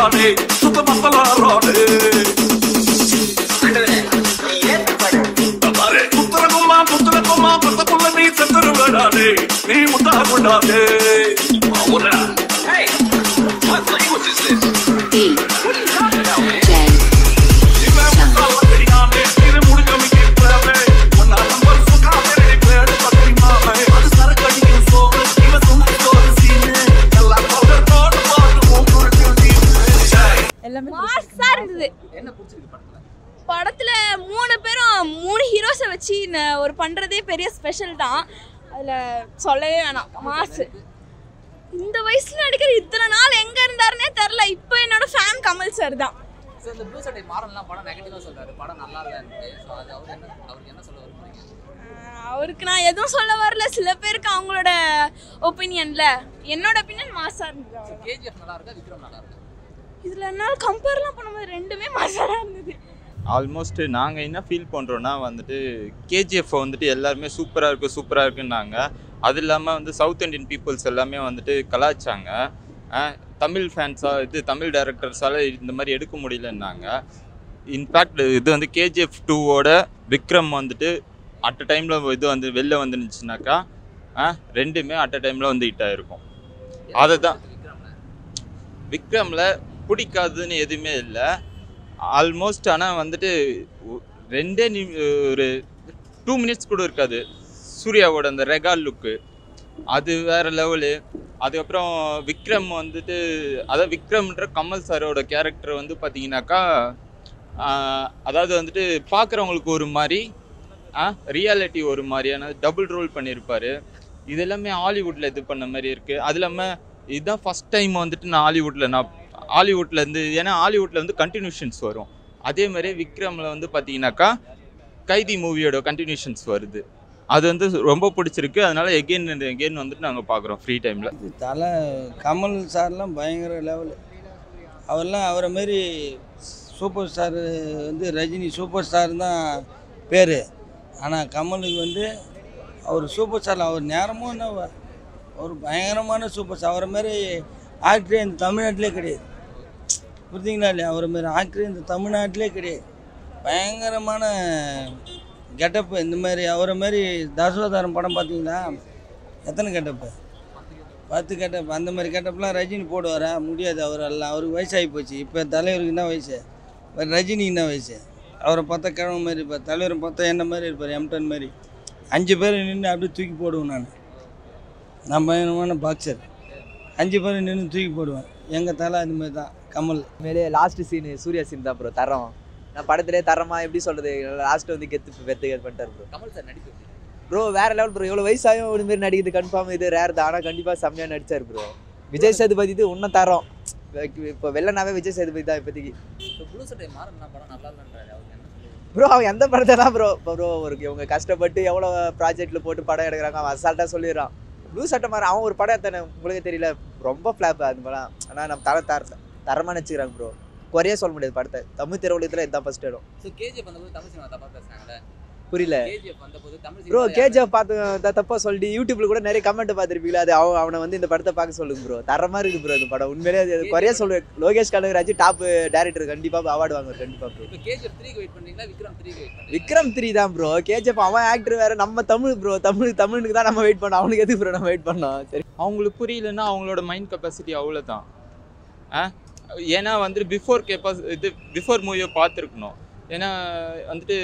Sotto ma பண்றதே பெரிய special தான். அதுல சொல்லவே வேணாம். மாசு இந்த வயசுல நடிக்கிற இத்தனை நாள் எங்க இருந்தாருன்னே தெரில இப்போ என்னோட ஃபேன் கமல் சார் தான். அவருக்கு நான் எதுவும் சொல்ல வரல. சில பேருக்கு அவங்களோட ஒப்பீனியன்ல என்னோட ஒப்பீனியன் மாசா இருந்தது இதுல என்னால் கம்பேர்லாம் பண்ணும்போது ரெண்டுமே மாசா தான் இருந்தது ஆல்மோஸ்ட் நாங்கள் என்ன ஃபீல் பண்ணுறோன்னா வந்துட்டு கேஜிஎஃப் வந்துட்டு எல்லாருமே சூப்பராக இருக்குது சூப்பராக இருக்குன்னாங்க. அது இல்லாமல் வந்து சவுத் இந்தியன் பீப்புள்ஸ் எல்லாமே வந்துட்டு கலாய்ச்சாங்க தமிழ் ஃபேன்ஸாக இது தமிழ் டேரக்டர்ஸால் இந்த மாதிரி எடுக்க முடியலன்னாங்க. இன்ஃபேக்ட் இது வந்து கேஜிஎஃப் டூவோட விக்ரம் வந்துட்டு அட் அ டைமில் இது வந்து வெளில வந்துருந்துச்சுனாக்கா ரெண்டுமே அட் அ டைமில் வந்து ஹிட் ஆகிருக்கும் அதை தான் விக்ரமில்? பிடிக்காதுன்னு எதுவுமே இல்லை. ஆல்மோஸ்ட் ஆனால் வந்துட்டு ரெண்டே நிமி ஒரு டூ மினிட்ஸ் கூட இருக்காது. சூர்யாவோட அந்த ரெகால் லுக்கு அது வேற லெவலு அதுக்கப்புறம் விக்ரம் வந்துட்டு அதாவது விக்ரம்ன்ற கமல் சாரோட கேரக்டர் வந்து பார்த்தீங்கன்னாக்கா அதாவது வந்துட்டு பார்க்குறவங்களுக்கு ஒரு மாதிரி ரியாலிட்டி ஒரு மாதிரியான டபுள் ரோல் பண்ணியிருப்பார் இது எல்லாமே ஹாலிவுட்டில் இது பண்ண மாதிரி இருக்குது அது இல்லாமல் இதுதான் ஃபஸ்ட் டைம் வந்துட்டு நான் ஹாலிவுட்டில் நான் ஹாலிவுட்ல இருந்து ஏன்னா ஹாலிவுட்ல வந்து கண்டினியூஷன்ஸ் வரும். அதே மாதிரி விக்ரமில் வந்து பார்த்தீங்கன்னாக்கா கைதி மூவியோட கண்டினியூஷன்ஸ் வருது. அது வந்து ரொம்ப பிடிச்சிருக்கு. அதனால எகெயின் எகெயின் வந்துட்டு நாங்கள் பார்க்குறோம் ஃப்ரீ டைமில் தலை கமல் சார்லாம் பயங்கர லெவலு அவர்லாம் அவரை மாரி சூப்பர் ஸ்டார் வந்து ரஜினி சூப்பர் ஸ்டார் தான் பேர். ஆனால் கமலுக்கு வந்து அவர் சூப்பர் ஸ்டார் அவர் நேரமும் என்ன ஒரு பயங்கரமான சூப்பர் ஸ்டார் அவரை மாரி ஆக்டர் இந்த தமிழ்நாட்டிலே கிடையாது. புரிஞ்சிங்களா இல்லையா? அவரை மாரி ஆக்டர் இந்த தமிழ்நாட்டிலே கிடையாது. பயங்கரமான கெட்டப்பு இந்த மாதிரி அவரை மாதிரி தசாவதாரம் படம் பார்த்தீங்களா? எத்தனை கெட்டப்பு பத்து கெட்டப் அந்த மாதிரி கெட்டப்லாம் ரஜினி போடுவார? முடியாது அவர் எல்லாம். அவருக்கு வயசாகி போச்சு. இப்போ தலைவருக்கு என்ன வயசு? இப்போ ரஜினிக்கு என்ன வயசு? அவரை பார்த்தா கிழமை மாதிரி இப்போ தலைவரை பார்த்தா என்ன மாதிரி இருப்பார்? எம்டன் மாதிரி. அஞ்சு பேர் நின்று அப்படியே தூக்கி போடுவேன் நான். நான் பயங்கரமான பாக்ஸர் அஞ்சு பேர் நின்று தூக்கி போடுவேன். எங்கள் தலை அந்த மாதிரி தான். கமல் உண்மையிலேயே லாஸ்ட் சீன் சூர்யா சீன் தான் ப்ரோ தரம். நான் படத்திலே தரமா எப்படி சொல்றது? லாஸ்ட் வந்து கெத்து வெத்து கெத்து பண்ணிட்டார் ப்ரோ கமல் சார் நடிப்பு? ப்ரோ வேற லெவல் ப்ரோ இவ்வளோ வயசாயும் ஒரு மாதிரி நடிக்கிறது? கன்ஃபார்ம் இது ரேர் தான். ஆனால் கண்டிப்பாக செம்மையாக நடிச்சார் ப்ரோ விஜய் சேதுபதி இது இன்னும் தரம். இப்போ வெள்ளனாவே விஜய் சேதுபதி தான் இப்போதைக்கு. ப்ரோ அவன் எந்த படத்தை தான் ப்ரோ ப்ரோ ஒரு இவங்க கஷ்டப்பட்டு எவ்வளோ ப்ராஜெக்ட்டில் போட்டு படம் எடுக்கிறாங்க அவன் அசால்ட்டாக சொல்லிடுறான். ப்ளூ சட்டை மாதிரி அவன் ஒரு படம் எடுத்தானே உங்களுக்கு தெரியல. ரொம்ப ஃப்ளாப் அது படம். ஆனால் நம்ம தர தர தரமாக நினச்சிக்கிறாங்க ப்ரோ குறைய சொல்ல முடியாது படத்தை. தமிழ் திரையுலகத்தில் இதுதான் ஃபஸ்ட் இடம். ஸோ கேஜிஎஃப் வந்தபோது தமிழ் சினிமா தப்பா பேசுனாங்கல்ல புரியல. ப்ரோ கேஜிஎஃப் பார்த்து தப்பா சொல்லிட்டு யூடியூப்ல கூட நிறைய கமெண்ட் பார்த்துருப்பீங்களா? அது அவன் அவனை வந்து இந்த படத்தை பார்க்க சொல்லுங்க ப்ரோ தரமா இருக்கு ப்ரோ இந்த படம். உண்மையிலே அது குறைய சொல்லுவேன். லோகேஷ் கனகராஜ் டாப் டேரக்டர் கண்டிப்பா அவார்டு வாங்குவார் கண்டிப்பா ப்ரோ இப்போ கேஜிஎஃப் த்ரீக்கு வெயிட் பண்றீங்களா? விக்ரம் த்ரீக்கு விக்ரம் த்ரீ தான் ப்ரோ கேஜிஎஃப் அவன் ஆக்டர் வேற நம்ம தமிழ் ப்ரோ தமிழ் தமிழுக்கு தான் நம்ம வெயிட் பண்ணோம். அவனுக்கு எதுக்கு ப்ரோ நம்ம வெயிட் பண்ணோம்? சரி. அவங்களுக்கு புரியலன்னா அவங்களோட மைண்ட் கெப்பாசிட்டி அவ்வளோதான் ஆ? ஏன்னா வந்துட்டு பிஃபோர் கேப்பாஸ் இது பிஃபோர் மூவியை பார்த்துருக்கணும். ஏன்னா வந்துட்டு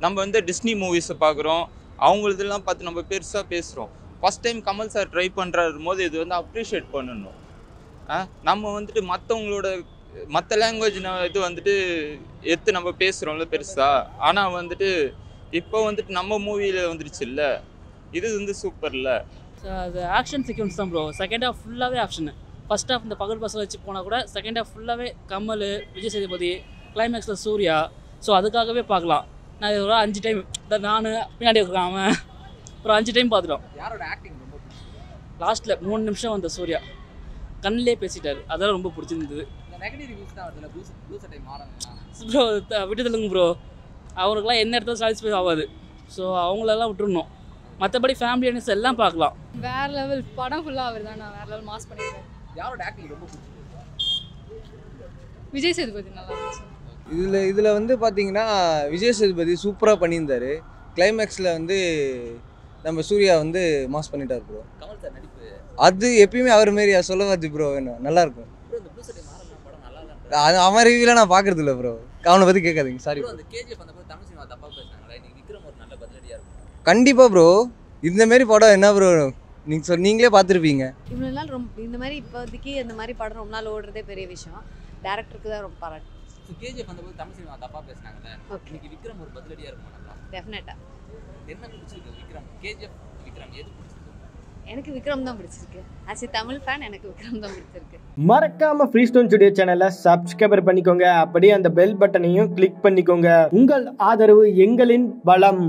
நம்ம வந்து டிஸ்னி மூவிஸை பார்க்குறோம். அவங்களதெல்லாம் பார்த்து நம்ம பெருசாக பேசுகிறோம் first time Kamal sir try பண்ணுறாரு போது இது வந்து அப்ரிஷியேட் பண்ணணும். ஆ? நம்ம வந்துட்டு மற்றவங்களோட மற்ற லாங்குவேஜ் இது வந்துட்டு எடுத்து நம்ம பேசுகிறோம்ல பெருசாக ஆனால் வந்துட்டு இப்போ வந்துட்டு நம்ம மூவியில் வந்துருச்சு இல்லை. இது வந்து சூப்பர்ல அது ஆக்ஷன் சீக்வன்ஸ் தான் ப்ரோ செகண்ட் ஹாஃப் ஃபுல்லாகவே ஆக்ஷனு ஃபர்ஸ்ட் ஹாஃப் இந்த பகல் பஸ்ஸை வச்சு போனால் கூட செகண்ட் ஹாஃப் ஃபுல்லாகவே கமல் விஜய் சேதுபதி கிளைமேக்ஸில் சூர்யா. ஸோ அதுக்காகவே பார்க்கலாம். நான் இது ஒரு அஞ்சு டைம் நான் பின்னாடி அவன். ஒரு அஞ்சு டைம் பார்த்துட்டோம். யாரோட ஆக்டிங் ரொம்ப லாஸ்ட்டில் மூணு நிமிஷம் வந்த சூர்யா. கண்ணிலே பேசிட்டாரு. அதெல்லாம் ரொம்ப பிடிச்சிருந்தது. இந்த ப்ரோ விட்டு தள்ளுங்க ப்ரோ அவருக்கெல்லாம் என்ன இடத்துல சாட்டிஸ்ஃபை ஆகாது ஸோ அவங்களெல்லாம் விட்டுறணும். மற்றபடி ஃபேமிலி அனிஸ் எல்லாம் பார்க்கலாம். வேற லெவல் படம் ஃபுல்லாக அவர் தான் நான் வேற லெவல் மாஸ் பண்ணியிருக்கேன் யாரோட ஆக்டிங் ரொம்ப பிடிச்சிருக்கு? விஜய் சேதுபதி நல்லா இருந்துச்சு. இதில் இதில் வந்து பார்த்தீங்கன்னா விஜய் சேதுபதி சூப்பராக பண்ணியிருந்தாரு. கிளைமேக்ஸில் வந்து நம்ம சூர்யா வந்து மாஸ் பண்ணிட்டார் ப்ரோ கமல் சார் நடிப்பு. அது எப்பயுமே அவர் மாரி சொல்ல பார்த்து ப்ரோ வேணும். நல்லா இருக்கும். ப்ரோ இந்த ப்ளூ சட்டை மாறலாம் படம் நல்லா இல்ல அது அவன் ரிவ்யூலாம் நான் பார்க்கறது இல்லை ப்ரோ அவனை பற்றி கேட்காதீங்க. சாரி ப்ரோ அந்த கேஜிஎஃப் அந்த தமிழ் சினிமா தப்பா பேசுனாங்களே இன்னைக்கு விக்ரம் ஒரு நல்ல பதிலடியா இருக்கும். கண்டிப்பாக ப்ரோ இந்த மாரி படம் என்ன ப்ரோ நீங்கள் சொல் நீங்களே பார்த்துருப்பீங்க. இவ்வளோ நாள் இந்த மாதிரி இப்போதைக்கு இந்த மாதிரி படம் ரொம்ப நாள் ஓடுறதே பெரிய விஷயம். டேரக்டருக்கு தான் ரொம்ப பாராட்டு. ஸோ கேஜிஎஃப் அந்த தமிழ் சினிமா தப்பா பேசுனாங்கல்ல? இன்னைக்கு விக்ரம் ஒரு பதிலடியா இருக்கும் நல்லா டெஃபினட்டாக என்ன பிடிச்சிருக்கு விக்ரம்? கேஜிஎஃப் விக்ரம் எது பிடிச்சிருக்கு? எனக்கு விக்ரம் தான் பிடிச்சிருக்கு. ஆஸ் எ தமிழ் ஃபேன் எனக்கு விக்ரம் தான் பிடிச்சிருக்கு. மறக்காம ஃப்ரீ ஸ்டோன் ஸ்டுடியோ சேனலை சப்ஸ்கிரைபர் பண்ணிக்கோங்க. அப்படியே அந்த பெல் பட்டனையும் கிளிக் பண்ணிக்கோங்க. உங்கள் ஆதரவு எங்களின் பலம்.